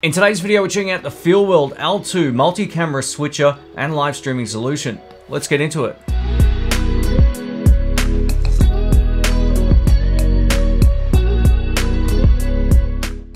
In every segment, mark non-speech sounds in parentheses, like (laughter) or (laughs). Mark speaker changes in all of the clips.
Speaker 1: In today's video, we're checking out the FeelWorld L2 multi-camera switcher and live streaming solution. Let's get into it.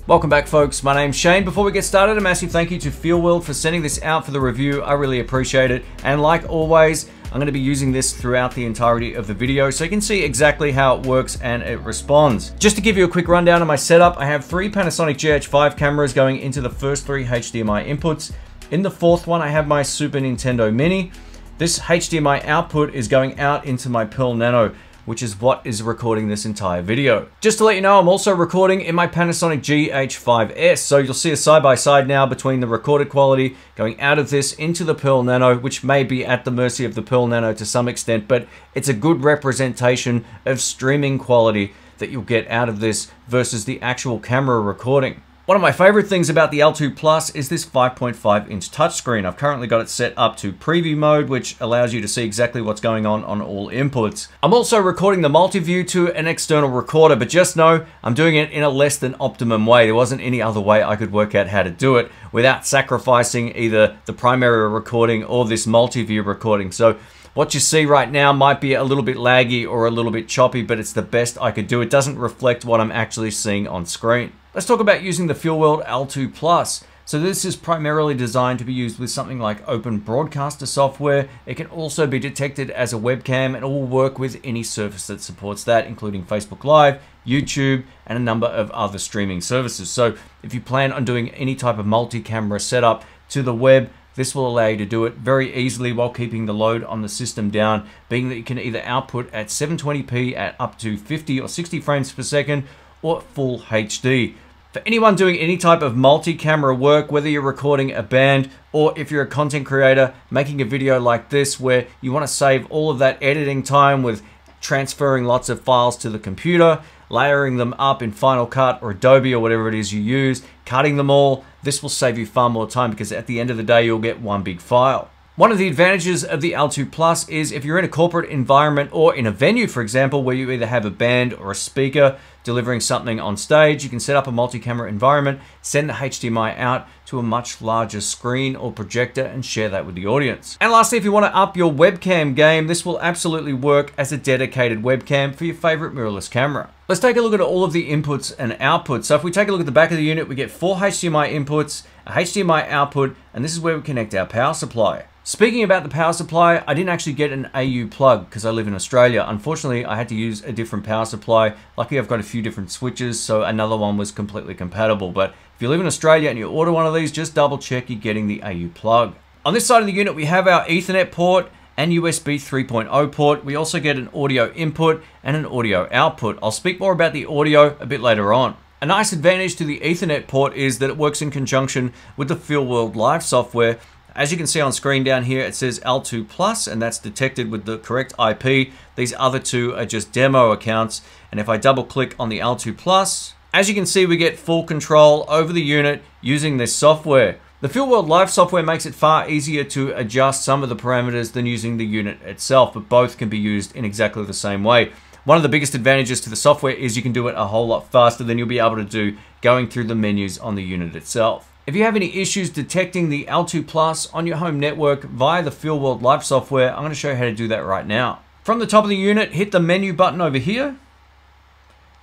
Speaker 1: Welcome back folks, my name's Shane. Before we get started, a massive thank you to FeelWorld for sending this out for the review. I really appreciate it. And like always, I'm going to be using this throughout the entirety of the video so you can see exactly how it works and it responds. Just to give you a quick rundown of my setup, I have three Panasonic GH5 cameras going into the first three HDMI inputs. In the fourth one, I have my Super Nintendo Mini. This HDMI output is going out into my Pearl Nano which is what is recording this entire video. Just to let you know, I'm also recording in my Panasonic GH5S, so you'll see a side-by-side -side now between the recorded quality going out of this into the Pearl Nano, which may be at the mercy of the Pearl Nano to some extent, but it's a good representation of streaming quality that you'll get out of this versus the actual camera recording. One of my favorite things about the L2 Plus is this 5.5 inch touchscreen. I've currently got it set up to preview mode, which allows you to see exactly what's going on on all inputs. I'm also recording the multi-view to an external recorder, but just know I'm doing it in a less than optimum way. There wasn't any other way I could work out how to do it without sacrificing either the primary recording or this multi-view recording. So what you see right now might be a little bit laggy or a little bit choppy, but it's the best I could do. It doesn't reflect what I'm actually seeing on screen. Let's talk about using the FeelWorld L2 Plus. So this is primarily designed to be used with something like Open Broadcaster software. It can also be detected as a webcam and it will work with any service that supports that, including Facebook Live, YouTube, and a number of other streaming services. So if you plan on doing any type of multi-camera setup to the web, this will allow you to do it very easily while keeping the load on the system down, being that you can either output at 720p at up to 50 or 60 frames per second or full HD. For anyone doing any type of multi-camera work, whether you're recording a band or if you're a content creator making a video like this where you want to save all of that editing time with transferring lots of files to the computer, layering them up in Final Cut or Adobe or whatever it is you use, cutting them all, this will save you far more time because at the end of the day, you'll get one big file. One of the advantages of the L2 Plus is if you're in a corporate environment or in a venue, for example, where you either have a band or a speaker delivering something on stage, you can set up a multi-camera environment, send the HDMI out to a much larger screen or projector and share that with the audience. And lastly, if you want to up your webcam game, this will absolutely work as a dedicated webcam for your favorite mirrorless camera. Let's take a look at all of the inputs and outputs. So if we take a look at the back of the unit, we get four HDMI inputs, a HDMI output, and this is where we connect our power supply. Speaking about the power supply, I didn't actually get an AU plug because I live in Australia. Unfortunately, I had to use a different power supply. Luckily, I've got a few different switches, so another one was completely compatible. But if you live in Australia and you order one of these, just double check you're getting the AU plug. On this side of the unit, we have our Ethernet port and USB 3.0 port. We also get an audio input and an audio output. I'll speak more about the audio a bit later on. A nice advantage to the Ethernet port is that it works in conjunction with the FeelWorld Live software as you can see on screen down here, it says L2 Plus, and that's detected with the correct IP. These other two are just demo accounts. And if I double click on the L2 Plus, as you can see, we get full control over the unit using this software. The FeelWorld Live software makes it far easier to adjust some of the parameters than using the unit itself, but both can be used in exactly the same way. One of the biggest advantages to the software is you can do it a whole lot faster than you'll be able to do going through the menus on the unit itself. If you have any issues detecting the L2 Plus on your home network via the FeelWorld Live software, I'm going to show you how to do that right now. From the top of the unit, hit the menu button over here.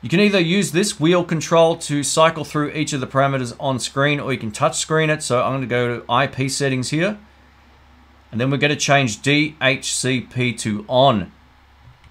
Speaker 1: You can either use this wheel control to cycle through each of the parameters on screen or you can touch screen it. So I'm going to go to IP settings here. And then we're going to change DHCP to on.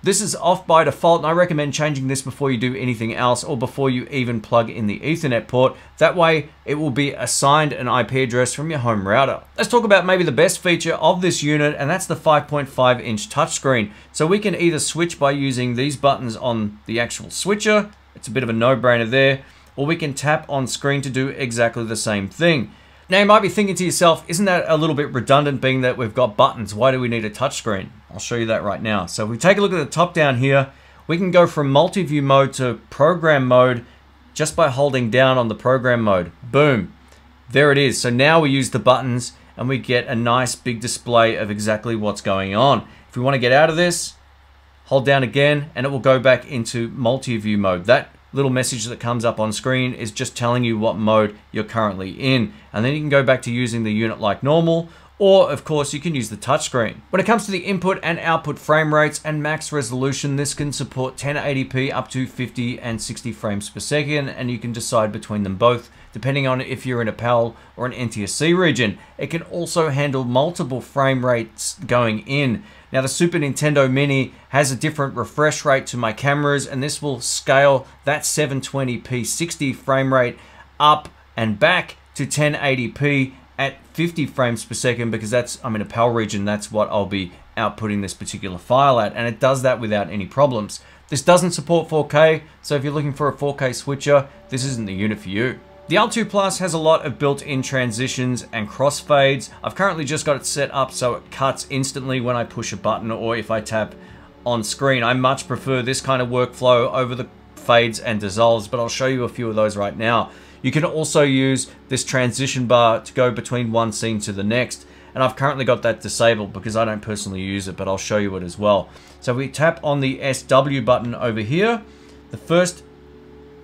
Speaker 1: This is off by default and I recommend changing this before you do anything else or before you even plug in the ethernet port. That way it will be assigned an IP address from your home router. Let's talk about maybe the best feature of this unit and that's the 5.5 inch touchscreen. So we can either switch by using these buttons on the actual switcher. It's a bit of a no-brainer there. Or we can tap on screen to do exactly the same thing. Now you might be thinking to yourself, isn't that a little bit redundant being that we've got buttons? Why do we need a touchscreen? I'll show you that right now. So if we take a look at the top down here, we can go from multi-view mode to program mode just by holding down on the program mode. Boom, there it is. So now we use the buttons and we get a nice big display of exactly what's going on. If we want to get out of this, hold down again and it will go back into multi-view mode. That little message that comes up on screen is just telling you what mode you're currently in. And then you can go back to using the unit like normal, or of course you can use the touchscreen. When it comes to the input and output frame rates and max resolution, this can support 1080p up to 50 and 60 frames per second, and you can decide between them both depending on if you're in a PAL or an NTSC region. It can also handle multiple frame rates going in. Now the Super Nintendo Mini has a different refresh rate to my cameras and this will scale that 720p 60 frame rate up and back to 1080p at 50 frames per second because that's, I'm in a PAL region, that's what I'll be outputting this particular file at and it does that without any problems. This doesn't support 4K, so if you're looking for a 4K switcher, this isn't the unit for you. The L2 Plus has a lot of built-in transitions and crossfades. I've currently just got it set up so it cuts instantly when I push a button or if I tap on screen. I much prefer this kind of workflow over the fades and dissolves, but I'll show you a few of those right now. You can also use this transition bar to go between one scene to the next. And I've currently got that disabled because I don't personally use it, but I'll show you it as well. So we tap on the SW button over here. The first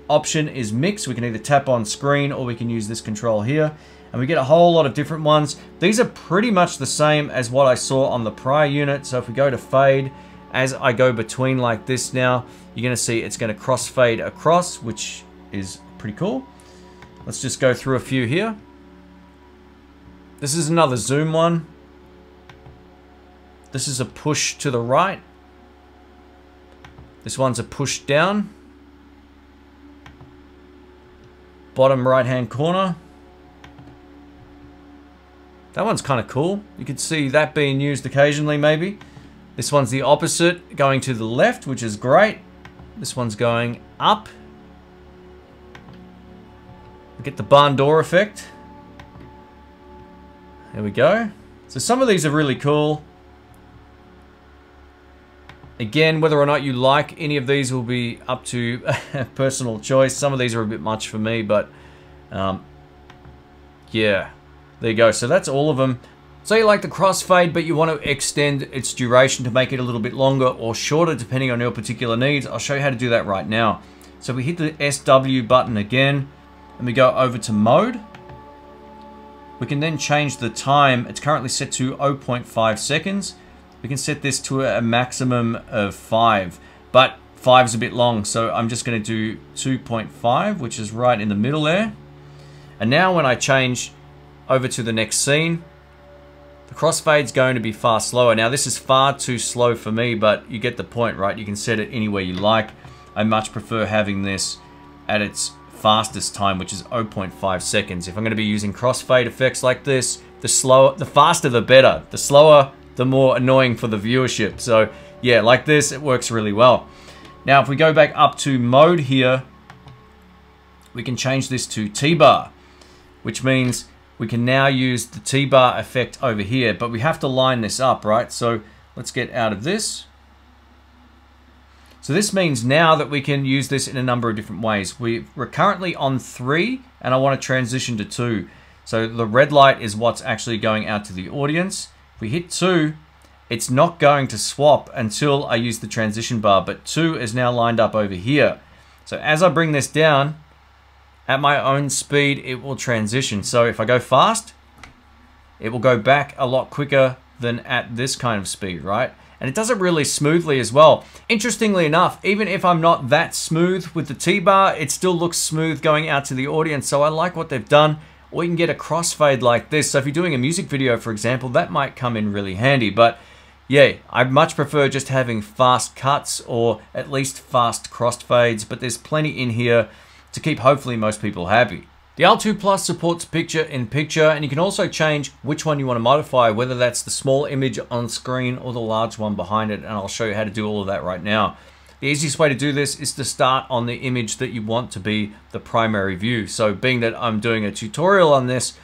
Speaker 1: option is mix. We can either tap on screen or we can use this control here. And we get a whole lot of different ones. These are pretty much the same as what I saw on the prior unit. So if we go to fade, as I go between like this now, you're going to see it's going to cross fade across, which is pretty cool. Let's just go through a few here. This is another zoom one. This is a push to the right. This one's a push down. Bottom right hand corner. That one's kind of cool. You could see that being used occasionally maybe. This one's the opposite, going to the left, which is great. This one's going up. Get the barn door effect. There we go. So some of these are really cool. Again, whether or not you like any of these will be up to (laughs) personal choice. Some of these are a bit much for me, but um, yeah, there you go. So that's all of them. So you like the crossfade, but you want to extend its duration to make it a little bit longer or shorter, depending on your particular needs. I'll show you how to do that right now. So we hit the SW button again, and we go over to mode. We can then change the time. It's currently set to 0.5 seconds we can set this to a maximum of 5. But 5 is a bit long, so I'm just going to do 2.5, which is right in the middle there. And now when I change over to the next scene, the crossfade's going to be far slower. Now this is far too slow for me, but you get the point, right? You can set it anywhere you like. I much prefer having this at its fastest time, which is 0.5 seconds. If I'm going to be using crossfade effects like this, the slower, the faster the better. The slower the more annoying for the viewership. So yeah, like this, it works really well. Now, if we go back up to mode here, we can change this to T-bar, which means we can now use the T-bar effect over here, but we have to line this up, right? So let's get out of this. So this means now that we can use this in a number of different ways. We, we're currently on three, and I want to transition to two. So the red light is what's actually going out to the audience. If we hit 2, it's not going to swap until I use the transition bar, but 2 is now lined up over here. So as I bring this down, at my own speed, it will transition. So if I go fast, it will go back a lot quicker than at this kind of speed, right? And it does it really smoothly as well. Interestingly enough, even if I'm not that smooth with the T-bar, it still looks smooth going out to the audience. So I like what they've done or you can get a crossfade like this. So if you're doing a music video, for example, that might come in really handy. But yeah, I much prefer just having fast cuts or at least fast crossfades, but there's plenty in here to keep hopefully most people happy. The L2 Plus supports picture-in-picture, -picture, and you can also change which one you want to modify, whether that's the small image on screen or the large one behind it, and I'll show you how to do all of that right now. The easiest way to do this is to start on the image that you want to be the primary view. So being that I'm doing a tutorial on this,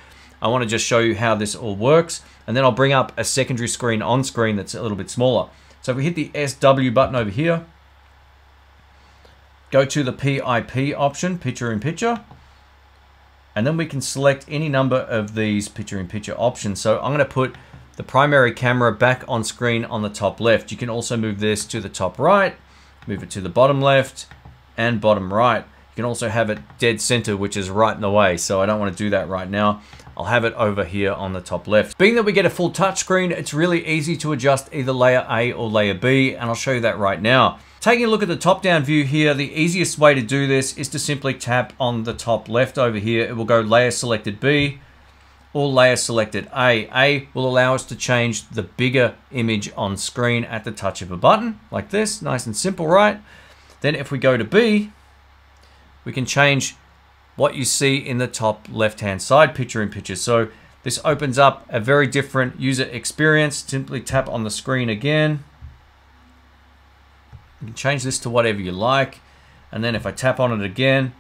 Speaker 1: I want to just show you how this all works. And then I'll bring up a secondary screen on screen that's a little bit smaller. So if we hit the SW button over here, go to the PIP option, picture in picture, and then we can select any number of these picture in picture options. So I'm going to put the primary camera back on screen on the top left. You can also move this to the top right, move it to the bottom left and bottom right. You can also have it dead center, which is right in the way. So I don't want to do that right now. I'll have it over here on the top left. Being that we get a full touchscreen, it's really easy to adjust either layer A or layer B, and I'll show you that right now. Taking a look at the top-down view here, the easiest way to do this is to simply tap on the top left over here. It will go layer selected B or layer selected A. A will allow us to change the bigger image on screen at the touch of a button, like this, nice and simple, right? Then if we go to B, we can change what you see in the top left-hand side picture in picture. So this opens up a very different user experience. Simply tap on the screen again you can change this to whatever you like. And then if I tap on it again,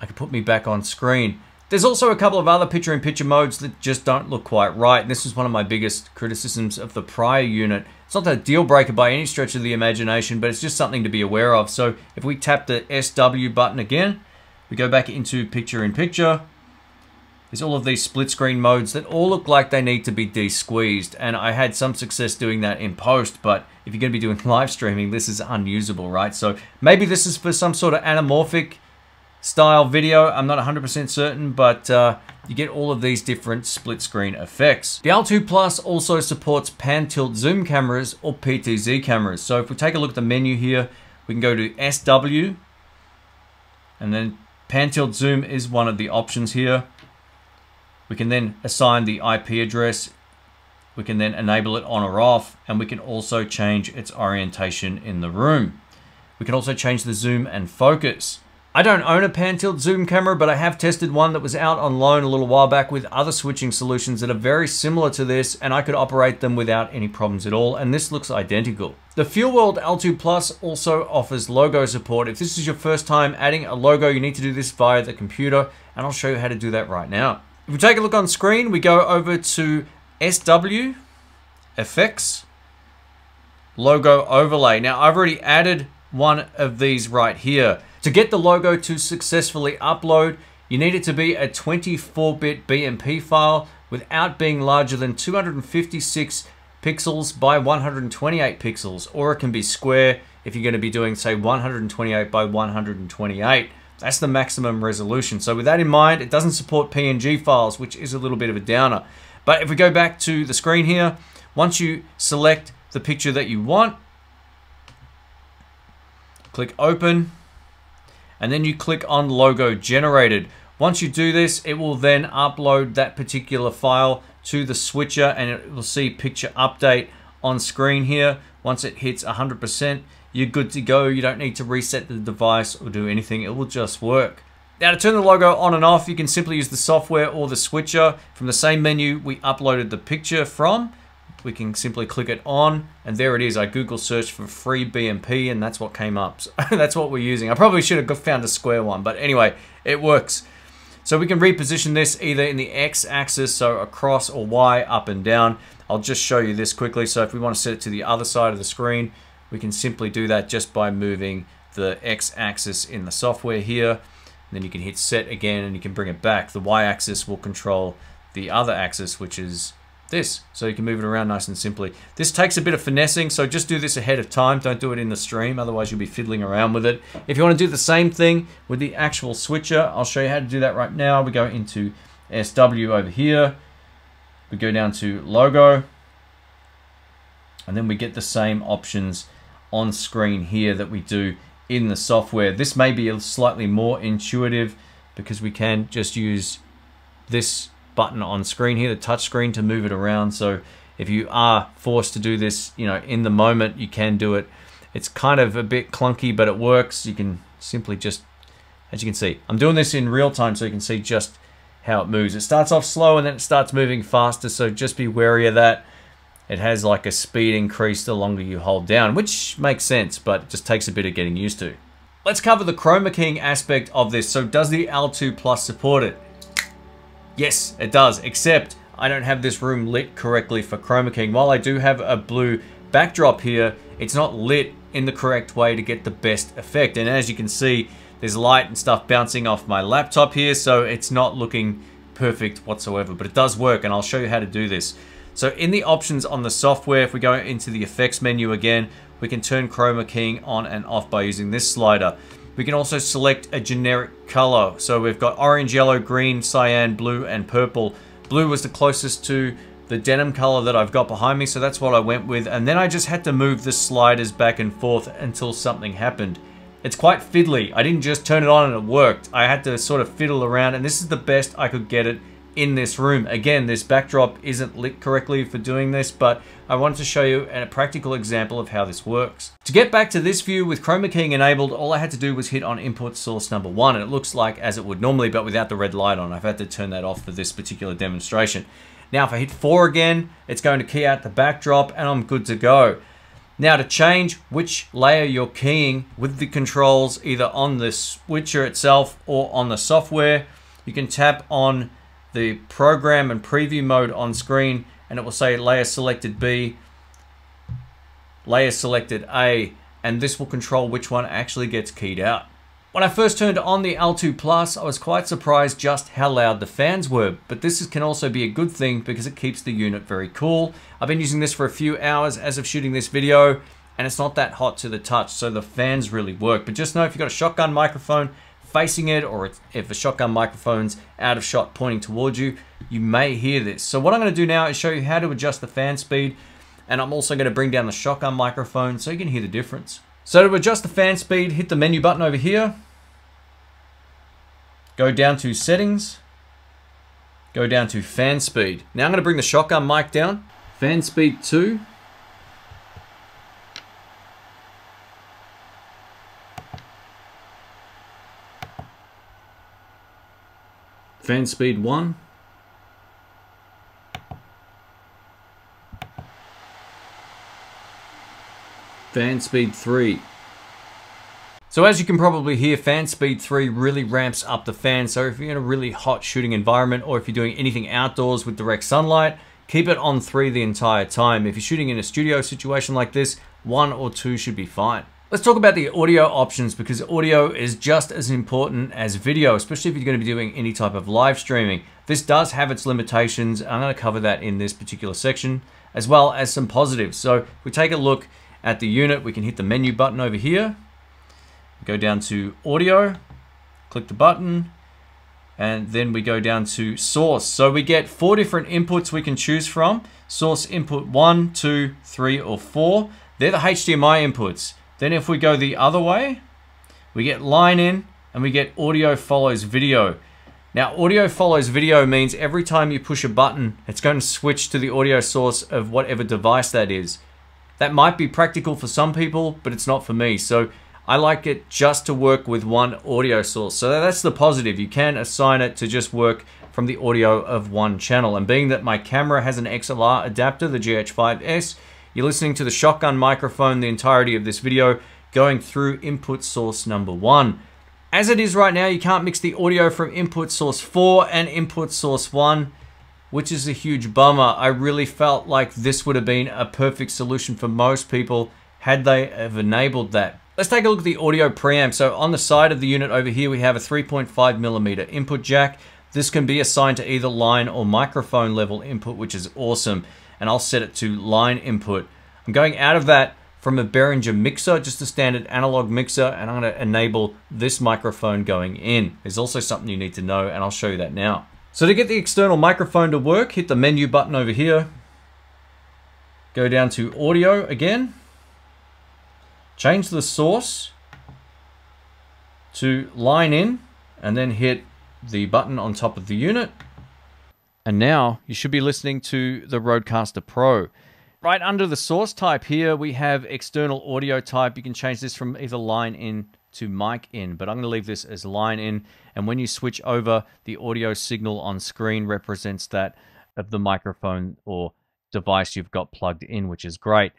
Speaker 1: I can put me back on screen. There's also a couple of other picture-in-picture -picture modes that just don't look quite right. And this is one of my biggest criticisms of the prior unit. It's not a deal breaker by any stretch of the imagination, but it's just something to be aware of. So if we tap the SW button again, we go back into picture-in-picture, -picture, is all of these split screen modes that all look like they need to be de-squeezed. And I had some success doing that in post, but if you're going to be doing (laughs) live streaming, this is unusable, right? So maybe this is for some sort of anamorphic style video. I'm not 100% certain, but uh, you get all of these different split screen effects. The L2 Plus also supports pan tilt zoom cameras or PTZ cameras. So if we take a look at the menu here, we can go to SW and then pan tilt zoom is one of the options here. We can then assign the IP address. We can then enable it on or off, and we can also change its orientation in the room. We can also change the zoom and focus. I don't own a pan tilt zoom camera, but I have tested one that was out on loan a little while back with other switching solutions that are very similar to this, and I could operate them without any problems at all, and this looks identical. The FeelWorld L2 Plus also offers logo support. If this is your first time adding a logo, you need to do this via the computer, and I'll show you how to do that right now. If we take a look on screen, we go over to SW, Effects, Logo Overlay. Now, I've already added one of these right here. To get the logo to successfully upload, you need it to be a 24-bit BMP file without being larger than 256 pixels by 128 pixels, or it can be square if you're going to be doing, say, 128 by 128. That's the maximum resolution. So with that in mind, it doesn't support PNG files, which is a little bit of a downer. But if we go back to the screen here, once you select the picture that you want, click open, and then you click on logo generated. Once you do this, it will then upload that particular file to the switcher and it will see picture update on screen here. Once it hits 100%, you're good to go. You don't need to reset the device or do anything. It will just work. Now to turn the logo on and off, you can simply use the software or the switcher. From the same menu we uploaded the picture from, we can simply click it on and there it is. I Google searched for free BMP and that's what came up. So (laughs) that's what we're using. I probably should have found a square one, but anyway, it works. So we can reposition this either in the X axis, so across or Y, up and down. I'll just show you this quickly. So if we want to set it to the other side of the screen, we can simply do that just by moving the x-axis in the software here. And then you can hit set again and you can bring it back. The y-axis will control the other axis, which is this. So you can move it around nice and simply. This takes a bit of finessing, so just do this ahead of time. Don't do it in the stream, otherwise you'll be fiddling around with it. If you want to do the same thing with the actual switcher, I'll show you how to do that right now. We go into SW over here. We go down to logo. And then we get the same options on screen here that we do in the software. This may be slightly more intuitive because we can just use this button on screen here, the touch screen to move it around. So if you are forced to do this, you know, in the moment, you can do it. It's kind of a bit clunky, but it works. You can simply just, as you can see, I'm doing this in real time so you can see just how it moves. It starts off slow and then it starts moving faster, so just be wary of that it has like a speed increase the longer you hold down, which makes sense, but it just takes a bit of getting used to. Let's cover the chroma keying aspect of this. So does the L2 Plus support it? Yes, it does, except I don't have this room lit correctly for chroma keying. While I do have a blue backdrop here, it's not lit in the correct way to get the best effect. And as you can see, there's light and stuff bouncing off my laptop here, so it's not looking perfect whatsoever, but it does work, and I'll show you how to do this. So in the options on the software, if we go into the effects menu again, we can turn chroma keying on and off by using this slider. We can also select a generic color. So we've got orange, yellow, green, cyan, blue, and purple. Blue was the closest to the denim color that I've got behind me, so that's what I went with. And then I just had to move the sliders back and forth until something happened. It's quite fiddly. I didn't just turn it on and it worked. I had to sort of fiddle around, and this is the best I could get it in this room. Again, this backdrop isn't lit correctly for doing this, but I wanted to show you a practical example of how this works. To get back to this view with chroma keying enabled, all I had to do was hit on input source number one, and it looks like as it would normally, but without the red light on. I've had to turn that off for this particular demonstration. Now, if I hit four again, it's going to key out the backdrop and I'm good to go. Now to change which layer you're keying with the controls either on the switcher itself or on the software, you can tap on the program and preview mode on screen and it will say layer selected B, layer selected A, and this will control which one actually gets keyed out. When I first turned on the L2 Plus, I was quite surprised just how loud the fans were, but this can also be a good thing because it keeps the unit very cool. I've been using this for a few hours as of shooting this video, and it's not that hot to the touch, so the fans really work. But just know if you've got a shotgun microphone facing it or if a shotgun microphone's out of shot pointing towards you, you may hear this. So what I'm going to do now is show you how to adjust the fan speed and I'm also going to bring down the shotgun microphone so you can hear the difference. So to adjust the fan speed, hit the menu button over here, go down to settings, go down to fan speed. Now I'm going to bring the shotgun mic down, fan speed 2, Fan speed 1. Fan speed 3. So as you can probably hear, fan speed 3 really ramps up the fan. So if you're in a really hot shooting environment or if you're doing anything outdoors with direct sunlight, keep it on 3 the entire time. If you're shooting in a studio situation like this, 1 or 2 should be fine. Let's talk about the audio options because audio is just as important as video, especially if you're going to be doing any type of live streaming. This does have its limitations. I'm going to cover that in this particular section, as well as some positives. So if we take a look at the unit, we can hit the menu button over here, go down to audio, click the button, and then we go down to source. So we get four different inputs we can choose from. Source input one, two, three, or four. They're the HDMI inputs. Then if we go the other way, we get line in and we get audio follows video. Now audio follows video means every time you push a button, it's going to switch to the audio source of whatever device that is. That might be practical for some people, but it's not for me. So I like it just to work with one audio source. So that's the positive. You can assign it to just work from the audio of one channel. And being that my camera has an XLR adapter, the GH5S, you're listening to the shotgun microphone the entirety of this video going through input source number one. As it is right now, you can't mix the audio from input source 4 and input source 1, which is a huge bummer. I really felt like this would have been a perfect solution for most people had they have enabled that. Let's take a look at the audio preamp. So on the side of the unit over here, we have a 3.5 millimeter input jack. This can be assigned to either line or microphone level input, which is awesome and I'll set it to line input. I'm going out of that from a Behringer mixer, just a standard analog mixer, and I'm to enable this microphone going in. There's also something you need to know, and I'll show you that now. So to get the external microphone to work, hit the menu button over here, go down to audio again, change the source to line in, and then hit the button on top of the unit, and now you should be listening to the Rodecaster Pro. Right under the source type here, we have external audio type. You can change this from either line in to mic in, but I'm going to leave this as line in. And when you switch over, the audio signal on screen represents that of the microphone or device you've got plugged in, which is great.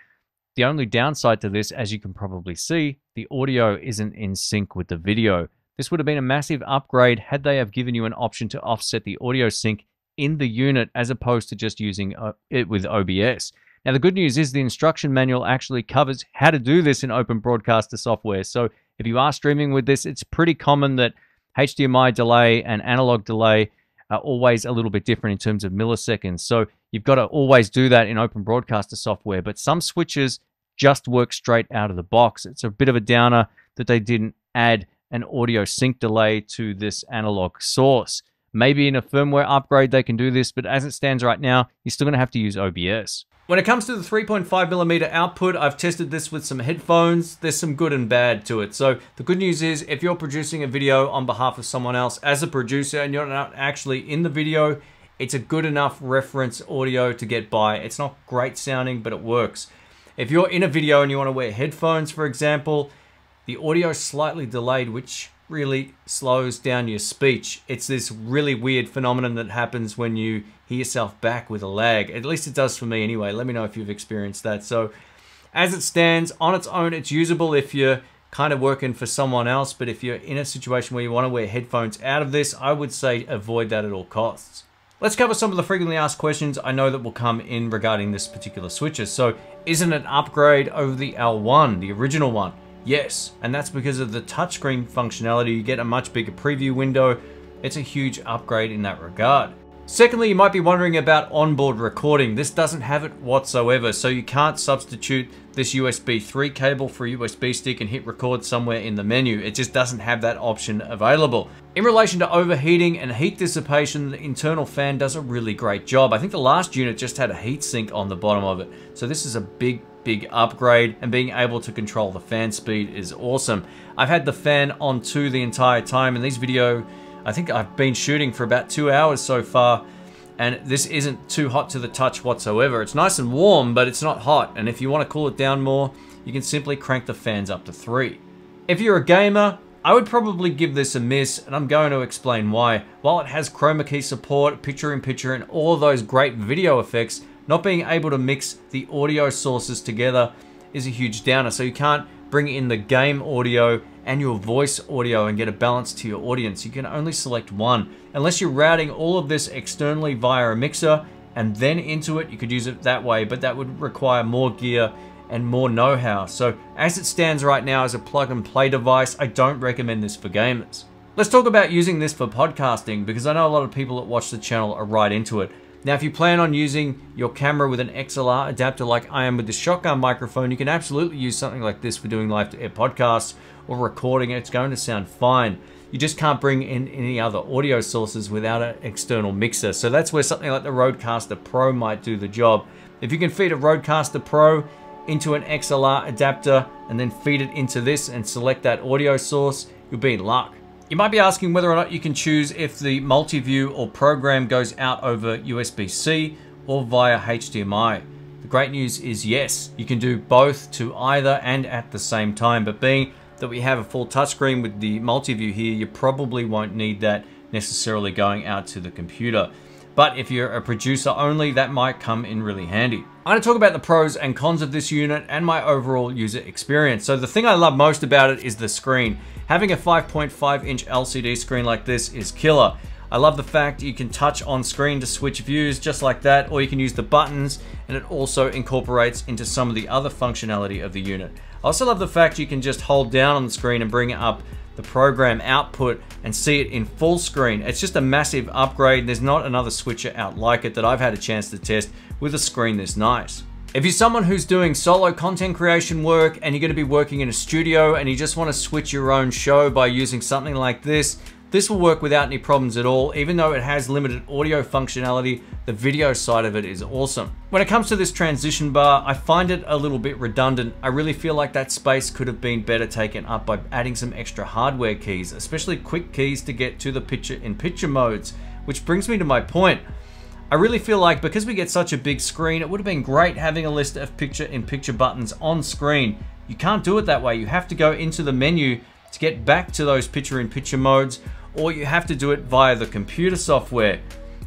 Speaker 1: The only downside to this, as you can probably see, the audio isn't in sync with the video. This would have been a massive upgrade had they have given you an option to offset the audio sync in the unit as opposed to just using uh, it with OBS. Now, the good news is the instruction manual actually covers how to do this in Open Broadcaster software. So if you are streaming with this, it's pretty common that HDMI delay and analog delay are always a little bit different in terms of milliseconds. So you've got to always do that in Open Broadcaster software. But some switches just work straight out of the box. It's a bit of a downer that they didn't add an audio sync delay to this analog source. Maybe in a firmware upgrade they can do this, but as it stands right now, you're still going to have to use OBS. When it comes to the 3.5mm output, I've tested this with some headphones. There's some good and bad to it. So the good news is if you're producing a video on behalf of someone else as a producer and you're not actually in the video, it's a good enough reference audio to get by. It's not great sounding, but it works. If you're in a video and you want to wear headphones, for example, the audio is slightly delayed, which really slows down your speech. It's this really weird phenomenon that happens when you hear yourself back with a lag. At least it does for me anyway. Let me know if you've experienced that. So as it stands on its own, it's usable if you're kind of working for someone else. But if you're in a situation where you want to wear headphones out of this, I would say avoid that at all costs. Let's cover some of the frequently asked questions I know that will come in regarding this particular switcher. So isn't it an upgrade over the L1, the original one? Yes, and that's because of the touchscreen functionality. You get a much bigger preview window. It's a huge upgrade in that regard. Secondly, you might be wondering about onboard recording. This doesn't have it whatsoever, so you can't substitute this USB 3 cable for a USB stick and hit record somewhere in the menu. It just doesn't have that option available. In relation to overheating and heat dissipation, the internal fan does a really great job. I think the last unit just had a heatsink on the bottom of it, so this is a big big upgrade and being able to control the fan speed is awesome. I've had the fan on two the entire time in this video, I think I've been shooting for about two hours so far and this isn't too hot to the touch whatsoever. It's nice and warm, but it's not hot. And if you want to cool it down more, you can simply crank the fans up to three. If you're a gamer, I would probably give this a miss, and I'm going to explain why. While it has chroma key support, picture-in-picture, -picture, and all those great video effects, not being able to mix the audio sources together is a huge downer. So you can't bring in the game audio and your voice audio and get a balance to your audience. You can only select one. Unless you're routing all of this externally via a mixer and then into it, you could use it that way, but that would require more gear and more know-how. So as it stands right now as a plug and play device, I don't recommend this for gamers. Let's talk about using this for podcasting because I know a lot of people that watch the channel are right into it. Now, if you plan on using your camera with an XLR adapter like I am with the shotgun microphone, you can absolutely use something like this for doing live to air podcasts or recording. It's going to sound fine. You just can't bring in any other audio sources without an external mixer. So that's where something like the Rodecaster Pro might do the job. If you can feed a Rodecaster Pro into an XLR adapter and then feed it into this and select that audio source, you'll be in luck. You might be asking whether or not you can choose if the multi-view or program goes out over USB-C or via HDMI. The great news is yes, you can do both to either and at the same time, but being that we have a full touchscreen with the multi-view here, you probably won't need that necessarily going out to the computer. But if you're a producer only, that might come in really handy. I'm gonna talk about the pros and cons of this unit and my overall user experience. So the thing I love most about it is the screen. Having a 5.5 inch LCD screen like this is killer. I love the fact you can touch on screen to switch views just like that, or you can use the buttons, and it also incorporates into some of the other functionality of the unit. I also love the fact you can just hold down on the screen and bring up the program output and see it in full screen. It's just a massive upgrade. There's not another switcher out like it that I've had a chance to test with a screen this nice. If you're someone who's doing solo content creation work and you're going to be working in a studio and you just want to switch your own show by using something like this, this will work without any problems at all. Even though it has limited audio functionality, the video side of it is awesome. When it comes to this transition bar, I find it a little bit redundant. I really feel like that space could have been better taken up by adding some extra hardware keys, especially quick keys to get to the picture in picture modes, which brings me to my point. I really feel like because we get such a big screen, it would have been great having a list of picture-in-picture buttons on screen. You can't do it that way. You have to go into the menu to get back to those picture-in-picture -picture modes, or you have to do it via the computer software.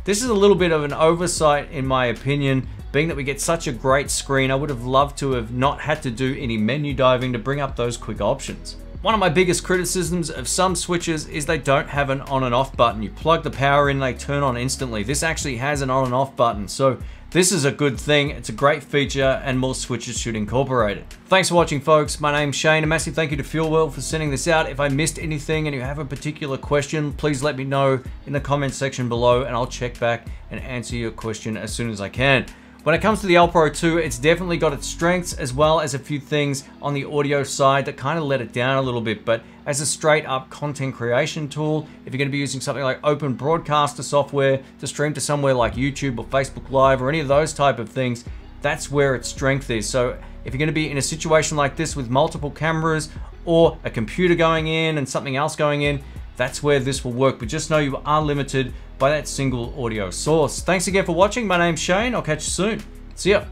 Speaker 1: This is a little bit of an oversight in my opinion, being that we get such a great screen, I would have loved to have not had to do any menu diving to bring up those quick options. One of my biggest criticisms of some switches is they don't have an on and off button. You plug the power in, they turn on instantly. This actually has an on and off button, so this is a good thing. It's a great feature and more switches should incorporate it. Thanks for watching folks. My name's Shane. A massive thank you to FeelWorld for sending this out. If I missed anything and you have a particular question, please let me know in the comments section below and I'll check back and answer your question as soon as I can. When it comes to the L Pro 2, it's definitely got its strengths as well as a few things on the audio side that kind of let it down a little bit. But as a straight up content creation tool, if you're going to be using something like Open Broadcaster software to stream to somewhere like YouTube or Facebook Live or any of those type of things, that's where its strength is. So if you're going to be in a situation like this with multiple cameras or a computer going in and something else going in, that's where this will work. But just know you are limited by that single audio source. Thanks again for watching. My name's Shane. I'll catch you soon. See ya.